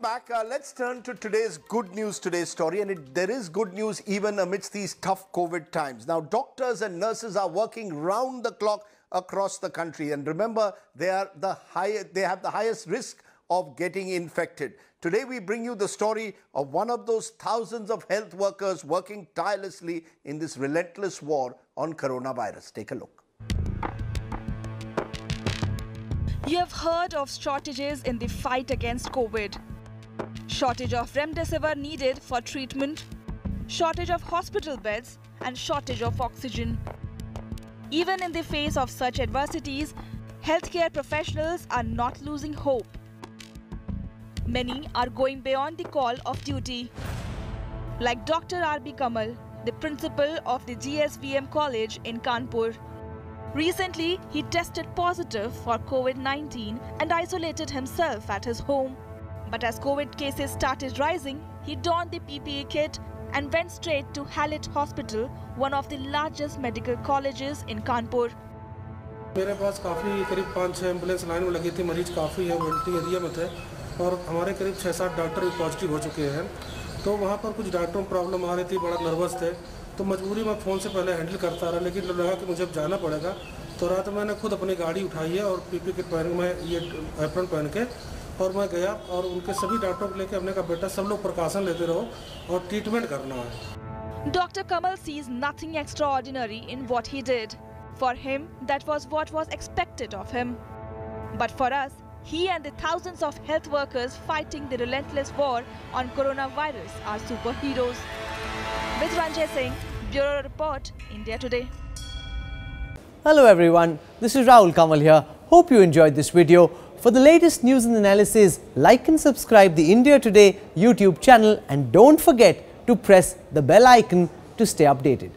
Back, uh, let's turn to today's good news, today's story. And it, there is good news even amidst these tough COVID times. Now, doctors and nurses are working round the clock across the country. And remember, they, are the high, they have the highest risk of getting infected. Today, we bring you the story of one of those thousands of health workers working tirelessly in this relentless war on coronavirus. Take a look. You have heard of shortages in the fight against COVID. Shortage of remdesivir needed for treatment, shortage of hospital beds, and shortage of oxygen. Even in the face of such adversities, healthcare professionals are not losing hope. Many are going beyond the call of duty. Like Dr. R.B. Kamal, the principal of the GSVM College in Kanpur. Recently, he tested positive for COVID 19 and isolated himself at his home. But as COVID cases started rising, he donned the PPE kit and went straight to Halit Hospital, one of the largest medical colleges in Kanpur. मेरे पास काफ़ी करीब पाँच छः ambulance line में लगी थी। मरीज़ काफ़ी है वेंटिंग एरिया में थे और हमारे करीब छः सात डॉक्टर भी पॉजिटिव हो चुके हैं। तो वहाँ पर कुछ डॉक्टरों में प्रॉब्लम आ रही थी बड़ा नर्वस थे। तो मजबूरी में फ़ोन से पहले हैंडल करता रहा लेकिन लगा कि मुझे अब जाना पड़ेगा तो रात मैंने खुद अपनी गाड़ी उठाई है और पी पी किट पहन में ये एप्रन पहन के और मैं गया और उनके सभी डॉक्टरों को लेकर हमने कहा बेटा सब लोग प्रकाशन लेते रहो और ट्रीटमेंट करना है Dr. Kamal sees nothing extraordinary in what he did. For him, that was what was expected of him. But for us, he and the thousands of health workers fighting the relentless war on coronavirus are superheroes. With Ranjay Singh, Bureau Report, India Today. Hello everyone, this is Rahul Kamal here. Hope you enjoyed this video. For the latest news and analysis, like and subscribe the India Today YouTube channel and don't forget to press the bell icon to stay updated.